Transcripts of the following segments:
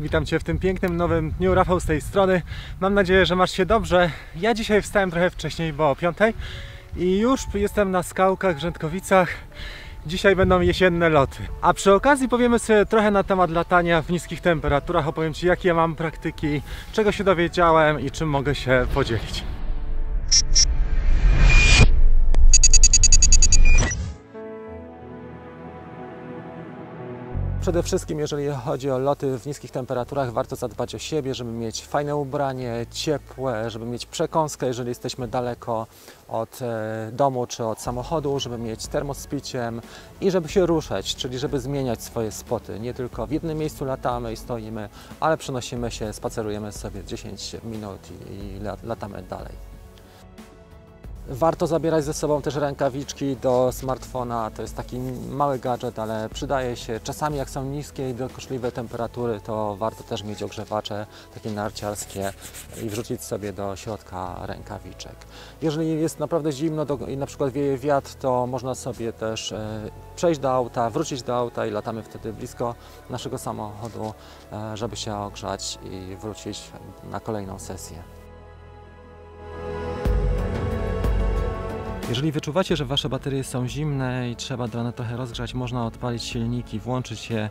Witam Cię w tym pięknym nowym dniu. Rafał z tej strony. Mam nadzieję, że masz się dobrze. Ja dzisiaj wstałem trochę wcześniej, bo o 5 i już jestem na skałkach w Rzędkowicach. Dzisiaj będą jesienne loty. A przy okazji powiemy sobie trochę na temat latania w niskich temperaturach. Opowiem Ci, jakie ja mam praktyki, czego się dowiedziałem i czym mogę się podzielić. Przede wszystkim, jeżeli chodzi o loty w niskich temperaturach, warto zadbać o siebie, żeby mieć fajne ubranie, ciepłe, żeby mieć przekąskę, jeżeli jesteśmy daleko od e, domu czy od samochodu, żeby mieć termos z piciem i żeby się ruszać, czyli żeby zmieniać swoje spoty. Nie tylko w jednym miejscu latamy i stoimy, ale przenosimy się, spacerujemy sobie 10 minut i, i latamy dalej. Warto zabierać ze sobą też rękawiczki do smartfona. To jest taki mały gadżet, ale przydaje się. Czasami jak są niskie i dokuczliwe temperatury, to warto też mieć ogrzewacze takie narciarskie i wrzucić sobie do środka rękawiczek. Jeżeli jest naprawdę zimno do, i na przykład wieje wiatr, to można sobie też e, przejść do auta, wrócić do auta i latamy wtedy blisko naszego samochodu, e, żeby się ogrzać i wrócić na kolejną sesję. Jeżeli wyczuwacie, że Wasze baterie są zimne i trzeba dane trochę rozgrzać, można odpalić silniki, włączyć je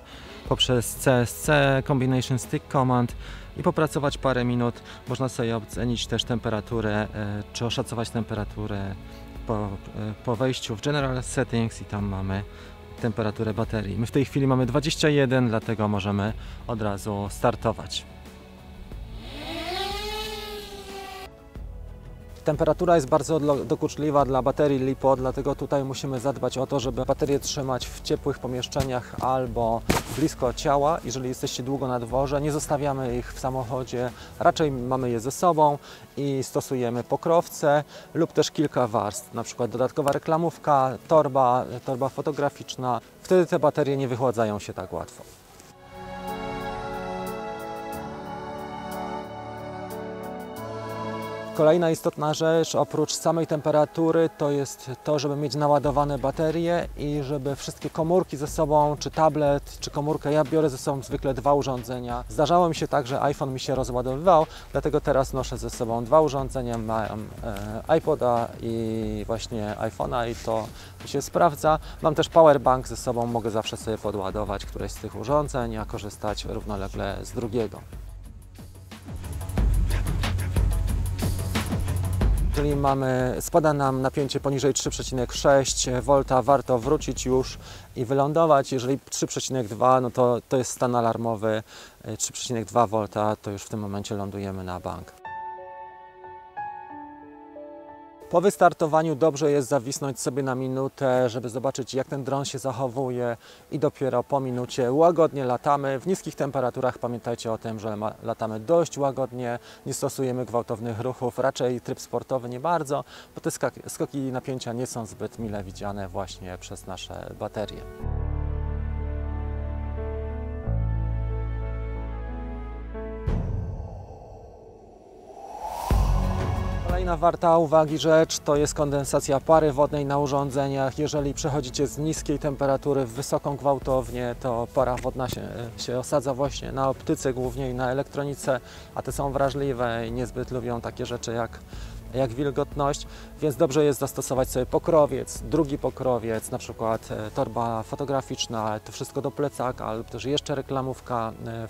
poprzez CSC, Combination Stick Command i popracować parę minut. Można sobie ocenić też temperaturę, e, czy oszacować temperaturę po, e, po wejściu w General Settings i tam mamy temperaturę baterii. My w tej chwili mamy 21, dlatego możemy od razu startować. Temperatura jest bardzo dokuczliwa dla baterii LiPo, dlatego tutaj musimy zadbać o to, żeby baterie trzymać w ciepłych pomieszczeniach albo blisko ciała. Jeżeli jesteście długo na dworze, nie zostawiamy ich w samochodzie, raczej mamy je ze sobą i stosujemy pokrowce lub też kilka warstw, na przykład dodatkowa reklamówka, torba, torba fotograficzna. Wtedy te baterie nie wychładzają się tak łatwo. Kolejna istotna rzecz oprócz samej temperatury to jest to, żeby mieć naładowane baterie i żeby wszystkie komórki ze sobą, czy tablet, czy komórkę, ja biorę ze sobą zwykle dwa urządzenia. Zdarzało mi się tak, że iPhone mi się rozładowywał, dlatego teraz noszę ze sobą dwa urządzenia, mam e, iPoda i właśnie iPhone'a i to się sprawdza. Mam też powerbank ze sobą, mogę zawsze sobie podładować któreś z tych urządzeń, a korzystać równolegle z drugiego. Jeżeli mamy, spada nam napięcie poniżej 3,6 V, warto wrócić już i wylądować. Jeżeli 3,2 no to, to jest stan alarmowy, 3,2 V to już w tym momencie lądujemy na bank. Po wystartowaniu dobrze jest zawisnąć sobie na minutę, żeby zobaczyć jak ten dron się zachowuje i dopiero po minucie łagodnie latamy. W niskich temperaturach pamiętajcie o tym, że latamy dość łagodnie, nie stosujemy gwałtownych ruchów, raczej tryb sportowy nie bardzo, bo te skoki napięcia nie są zbyt mile widziane właśnie przez nasze baterie. Kolejna warta uwagi rzecz to jest kondensacja pary wodnej na urządzeniach. Jeżeli przechodzicie z niskiej temperatury w wysoką gwałtownię, to para wodna się, się osadza właśnie na optyce głównie i na elektronice, a te są wrażliwe i niezbyt lubią takie rzeczy jak jak wilgotność, więc dobrze jest zastosować sobie pokrowiec, drugi pokrowiec, na przykład e, torba fotograficzna, to wszystko do plecaka, lub też jeszcze reklamówka e,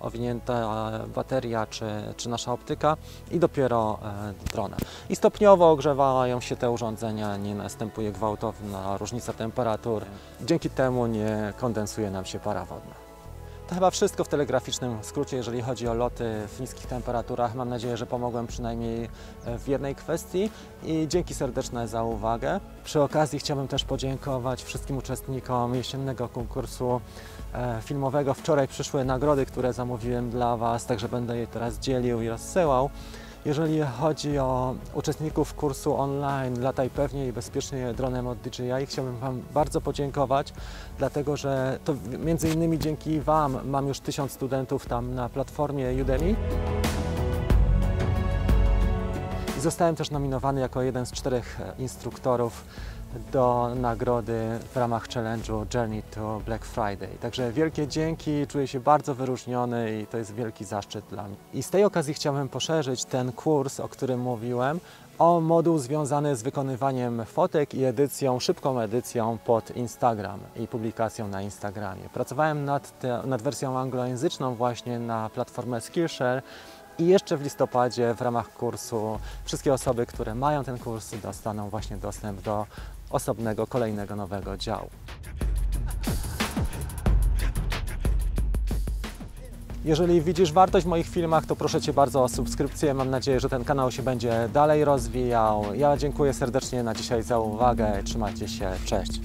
owinięta bateria czy, czy nasza optyka i dopiero e, drona. I stopniowo ogrzewają się te urządzenia, nie następuje gwałtowna różnica temperatur, dzięki temu nie kondensuje nam się para wodna. To chyba wszystko w telegraficznym skrócie, jeżeli chodzi o loty w niskich temperaturach. Mam nadzieję, że pomogłem przynajmniej e, w jednej kwestii i dzięki serdeczne za uwagę. Przy okazji chciałbym też podziękować wszystkim uczestnikom jesiennego konkursu e, filmowego. Wczoraj przyszły nagrody, które zamówiłem dla Was, także będę je teraz dzielił i rozsyłał. Jeżeli chodzi o uczestników kursu online Lataj pewnie i bezpiecznie dronem od DJI, chciałbym Wam bardzo podziękować, dlatego że to między innymi dzięki Wam mam już tysiąc studentów tam na platformie Udemy. I zostałem też nominowany jako jeden z czterech instruktorów do nagrody w ramach challenge'u Journey to Black Friday. Także wielkie dzięki, czuję się bardzo wyróżniony i to jest wielki zaszczyt dla mnie. I z tej okazji chciałbym poszerzyć ten kurs, o którym mówiłem, o moduł związany z wykonywaniem fotek i edycją, szybką edycją pod Instagram i publikacją na Instagramie. Pracowałem nad, te, nad wersją anglojęzyczną właśnie na platformę Skillshare i jeszcze w listopadzie w ramach kursu wszystkie osoby, które mają ten kurs dostaną właśnie dostęp do osobnego, kolejnego nowego działu. Jeżeli widzisz wartość w moich filmach, to proszę Cię bardzo o subskrypcję. Mam nadzieję, że ten kanał się będzie dalej rozwijał. Ja dziękuję serdecznie na dzisiaj za uwagę. Trzymajcie się. Cześć.